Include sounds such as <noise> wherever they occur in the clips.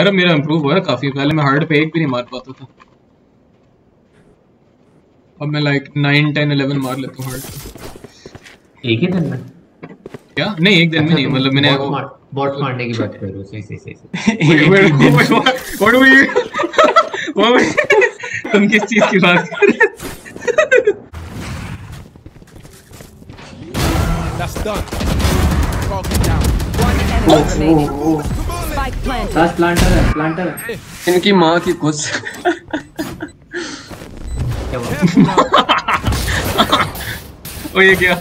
अरे मेरा इंप्रूव हुआ है काफ़ी पहले मैं हार्ड पे एक भी नहीं मार पाता था अब मैं लाइक 9 10 11 मार लेता हूँ हार्ड एक ही दिन में क्या नहीं एक दिन में नहीं मतलब मैंने बॉट वो बॉट मारने की बात कर रहे हो सही सही सही do we <laughs> what we- तुम किस चीज़ की बात कर रहे हो? That's done. Down. One enemy remaining. Spike planted. है प्लांटर है. इनकी माँ की कुछ क्या ओ ये क्या?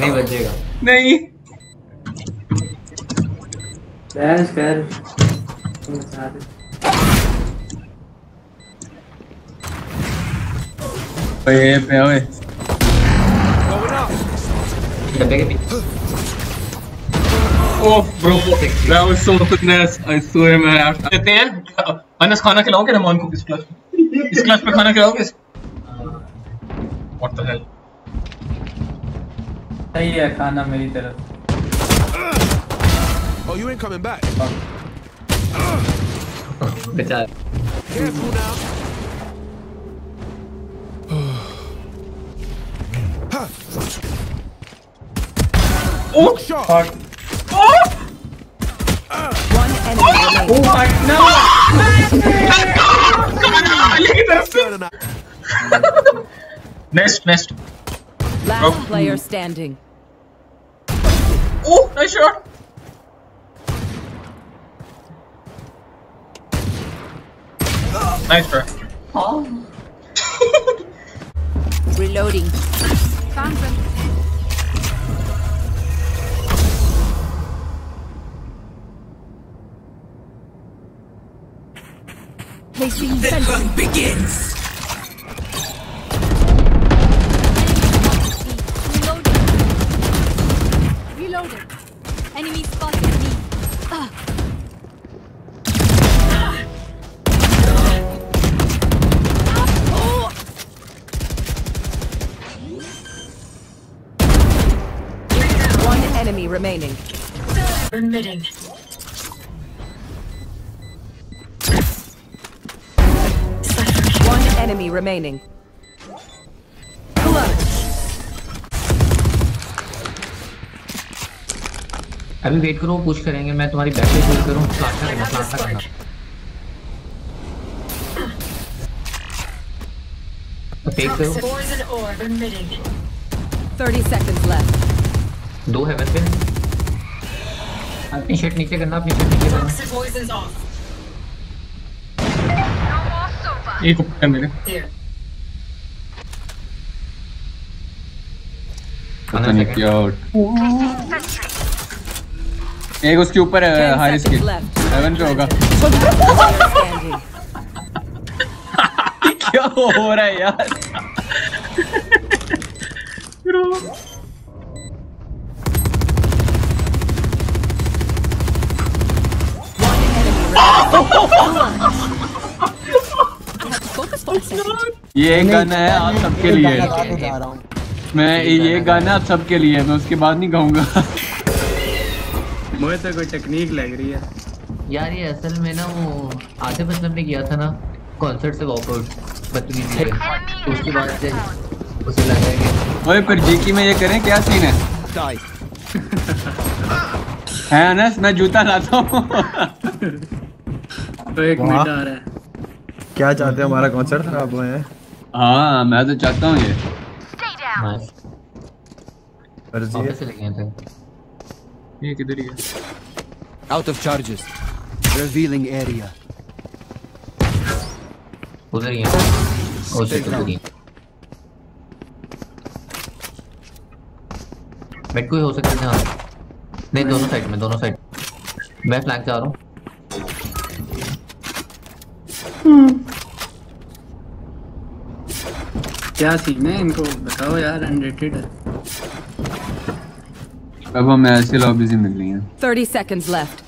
नहीं बचेगा। नहीं। डैश कर। ओए पे ओए। डब्बे के पीछे। Oh bro that was so goodness I swear man आप देते हैं अनस खाना खिलाओगे रहमान को इस क्लास इस क्लास पे खाना खिलाओगे what the hell सही है खाना मेरी तरफ Oh, you ain't coming back. बेचारा Careful now. <sighs> oh Shot. Oh my no! Nest, nest. Last oh. player standing. Oh, nice shot. Nice try. Oh. Reloading. Found them. Placing the sentry. hunt begins. Reloading. Enemy spotted me. Ah. One enemy remaining. Remitting. Enemy remaining. अभी wait करो push करेंगे मैं तुम्हारी back पे push करूँ planter करना planter करना fake करो Poison orb emitting. 30 seconds left. दो है पे अपनी शर्ट नीचे करना अपनी शर्ट नीचे करना एक ऊपर मेरे। पता नहीं क्या. एक उसके ऊपर है 10 हारिस की। seconds हेवन पे होगा। <laughs> क्या हो रहा है यार? Enemy <laughs> ये गाना है आप सबके लिए। मैं ये गाना आप सबके लिए मैं उसके बाद नहीं गाऊँगा। मुझे तो कोई टेक्निक लग रही है। यार ये असल में ना वो आसिफ असलम ने किया था ना कॉन्सर्ट से वॉकआउट बदतमीजी से तो उसके बाद से उसे लगा कि ओए फिर जीकी में ये करें क्या सीन है? है अनस मैं जूता लाता हूँ। <laughs> तो एक मिनट आ रहा है। क्या चाहते हो? हमारा कॉन्सर्ट खराब हुए हैं। हाँ मैं तो चाहता हूँ ये। नाइस फर्जी है। ऑफ़िस से लेके ये किधर ही है? Out of charges. Revealing area. उधर ही है। ओ शिट उधर ही मिड कोई हो सकता है। हाँ नहीं दोनों साइड में दोनों साइड मैं फ्लैंक जा रहा हूँ। क्या सीन है इनको? बताओ यार अनरेटेड है। अब हमें ऐसे लॉबी से मिल रही हैं। 30 seconds left.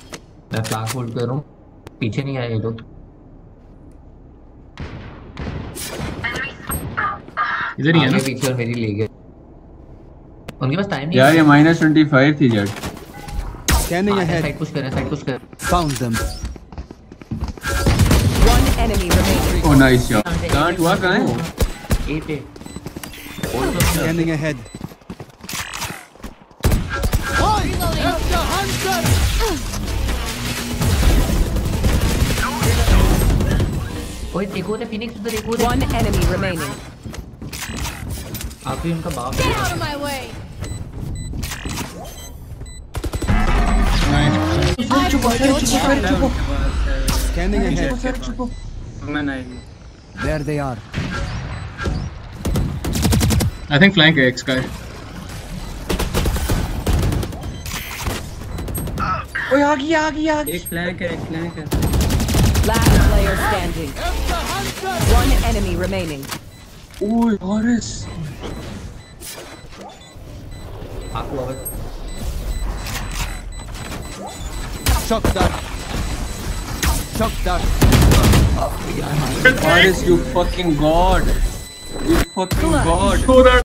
मैं फ्लैंक होल्ड कर रहा हूँ। पीछे नहीं आए ये लोग। इधर ही है ना? पीछे और मेरी ले गए। उनके पास टाइम नहीं यार ये माइनस ट्वेंटी फाइव थी Jett Scanning ahead. Side push करें साइड पुश करें। Found them. enemy remaining. Oh nice shot plant हुआ कहाँ है ए पे Scanning ahead. ओए देखो तो फिनिक्स उधर देखो One enemy remaining. आप ही उनका बाप Get out of my way. Scanning ahead. मैं नहीं There they are. I think flank X guy. एक फ्लैंक है एक फ्लैंक है Last player standing. One enemy remaining. ओए हॉरिस आपको आवाज Shock dart. Shock dart. हॉरिस you fucking god Fucking god.